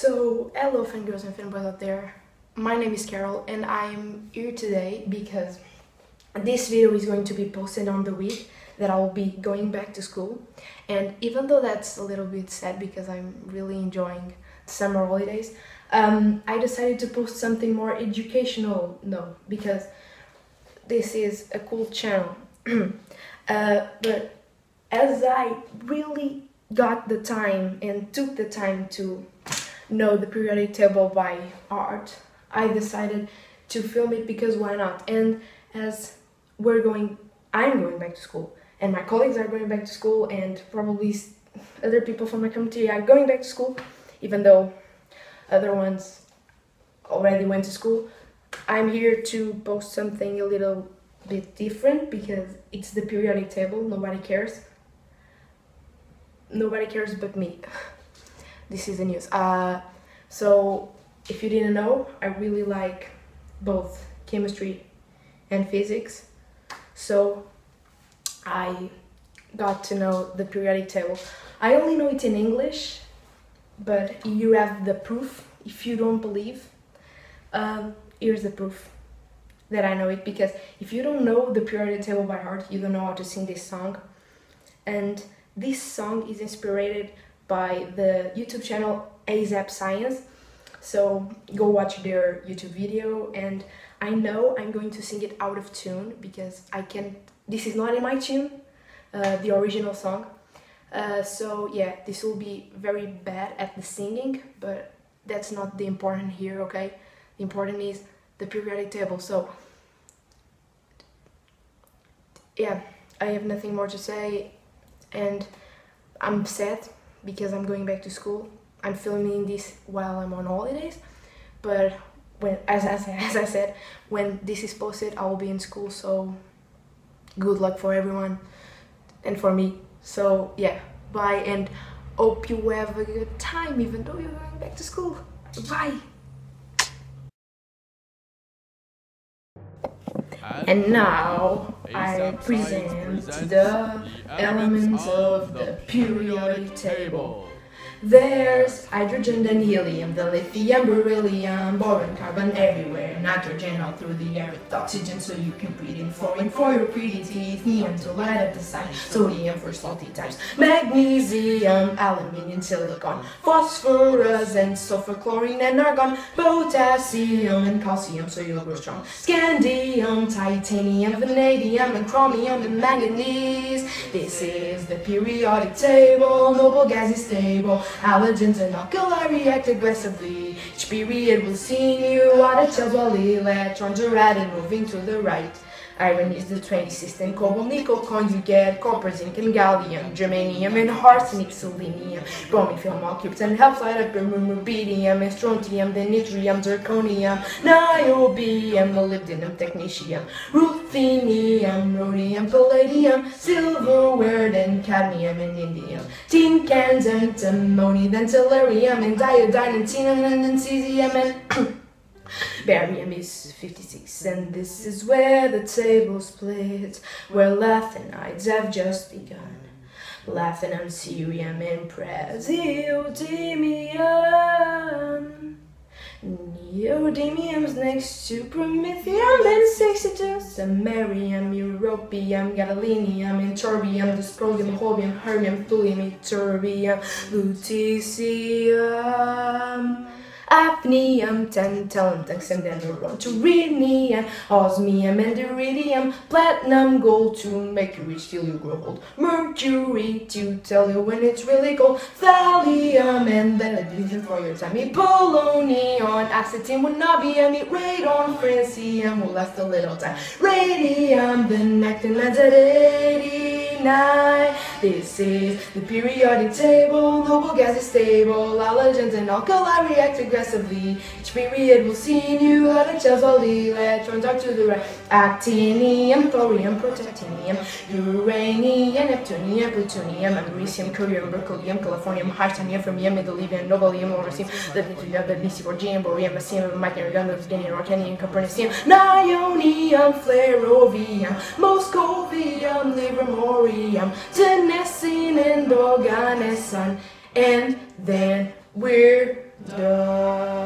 So, hello fangirls and fanboys out there. My name is Carol and I'm here today because this video is going to be posted on the week that I'll be going back to school. And even though that's a little bit sad because I'm really enjoying summer holidays, um, I decided to post something more educational, no, because this is a cool channel. uh, but as I really got the time and took the time to know the periodic table by heart, I decided to film it because why not? And as we're going, I'm going back to school, and my colleagues are going back to school, and probably other people from my community are going back to school, even though other ones already went to school. I'm here to post something a little bit different because it's the periodic table, nobody cares. Nobody cares but me. this is the news. Uh, so, if you didn't know, I really like both chemistry and physics. So, I got to know the periodic table. I only know it in English, but you have the proof if you don't believe. Um, here's the proof that I know it because if you don't know the periodic table by heart, you don't know how to sing this song. And this song is inspired by the YouTube channel ASAP Science. So go watch their YouTube video and I know I'm going to sing it out of tune because I can this is not in my tune, uh, the original song. Uh, so yeah, this will be very bad at the singing, but that's not the important here, okay? The important is the periodic table. So yeah, I have nothing more to say and I'm sad because I'm going back to school. I'm filming this while I'm on holidays, but when as, as, as I said, when this is posted, I will be in school, so good luck for everyone and for me. So yeah, bye and hope you have a good time even though you're going back to school. Bye! And now I present the elements of the periodic table. There's hydrogen and helium, the lithium, beryllium, boron, carbon everywhere, nitrogen all through the air with oxygen so you can breathe in, fluorine for your pretty teeth, neon to light up the sight, sodium for salty types, magnesium, aluminium, silicon, phosphorus and sulfur, chlorine and argon, potassium and calcium so you'll grow strong, scandium, titanium, vanadium and chromium and manganese. This is the periodic table, noble gas is stable. Halogens and alkali react aggressively. Each period will see new water cells while electrons are added, moving to the right. Iron is the 20 system, cobalt, nickel, conjugate, copper, zinc, and gallium, germanium, and arsenic, selenium, bromine, film, molybdenum, helps light up rubidium, and strontium, then yttrium, zirconium, niobium, molybdenum, technetium, ruthenium, rhodium, palladium, silverware, then cadmium, and indium, tin cans, antimony, then tellurium, and iodine, and tin, and cesium, and Barium is 56, and this is where the table splits, where lanthanides have just begun. Lanthanum, cerium, and praseodymium. Neodymium's next to promethium, then 62. Samarium, europium, gadolinium, and terbium, dysprosium, holmium, hermium, thulium, ytterbium, lutetium. Hafnium, tantalum, tungsten, dendron, turinium, osmium, and iridium, platinum, gold to make you rich till you grow old, mercury to tell you when it's really cold, thallium, and then adhesion for your tummy, polonium, acetine, wanabium, radon, francium will last a little time, radium, the nectin lands at 89. This is the periodic table, noble gas is stable, halogens and alkali react aggressively. Each period will see new hydrogens while electrons are to the right. Actinium, thorium, protactinium, uranium, neptunium, plutonium, americium, curium, berkelium, californium, titanium, fermium, metallium, nobelium, lawrencium, leadnesium, magnesium, borium, bacium, micronium, scandium, arcanium, copernicium, nionium, flerovium, moscovium, livermorium, tenessine, and organesson, and then we're the